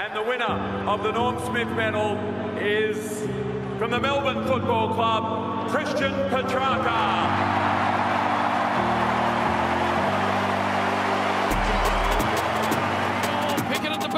And the winner of the Norm Smith medal is from the Melbourne Football Club, Christian Petracca. Pickett at the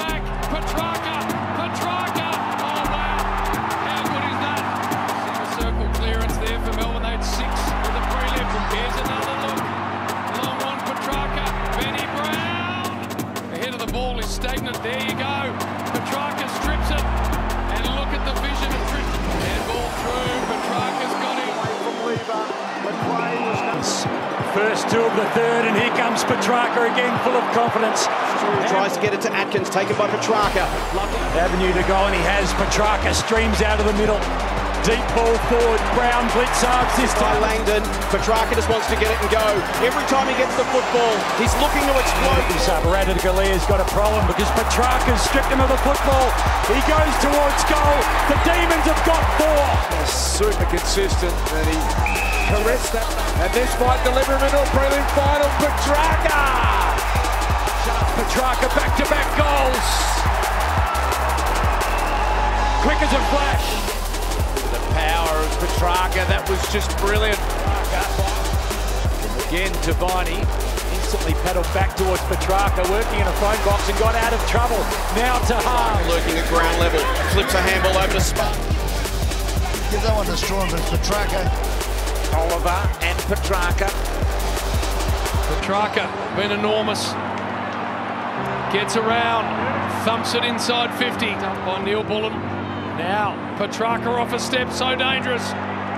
McRae First two of the third, and here comes Petracca again, full of confidence. Tries to get it to Atkins, taken by Petracca. Avenue to go, and he has Petracca streams out of the middle. Deep ball forward. Brown blitzards this By time. Langdon, Petracca just wants to get it and go. Every time he gets the football, he's looking to explode. This up, Radagalia's got a problem because Petracca's stripped him of the football. He goes towards goal. The Demons have got four. super consistent and he caressed that. And this might deliver him into a prelim final. Petracca! Charles Petracca back-to-back goals. Quick as a flash. The power of Petracca, that was just brilliant. Again, Tavani instantly paddled back towards Petracca, working in a phone box and got out of trouble. Now to Hahn. Lurking at ground level, flips a handball over to Spud. Give that one to Strawn, but Petracca. Oliver and Petracca. Petracca, been enormous. Gets around, thumps it inside 50 by Neal-Bullen. Now, Petrarca off a step, so dangerous.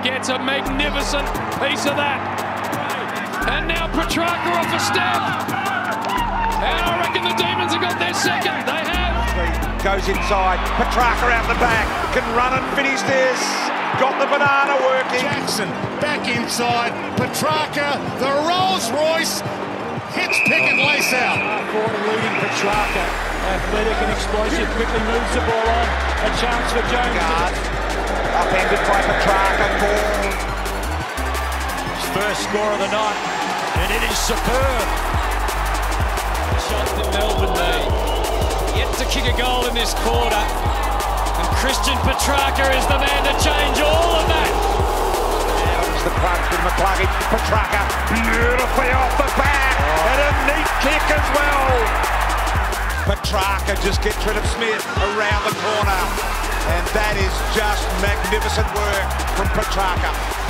Gets a magnificent piece of that. And now Petracca off a step. And I reckon the Demons have got their second. They have. Goes inside. Petracca out the back. Can run and finish this. Got the banana working. Jackson back inside. Petracca, the Rolls Royce, hits Pickett lace out. Quarter leading Petracca. Athletic and explosive, quickly moves the ball on. A chance for Jones. Guard. Upended by Petracca. Ball. His first score of the night. And it is superb. Shot to Melbourne there. Yet to kick a goal in this quarter. And Christian Petracca is the man to change all of that. Adams the crunch with McCluggage. Petracca beautifully off the back. Oh. And a neat kick as well. Petracca just gets rid of Smith around the corner. And that is just magnificent work from Petracca.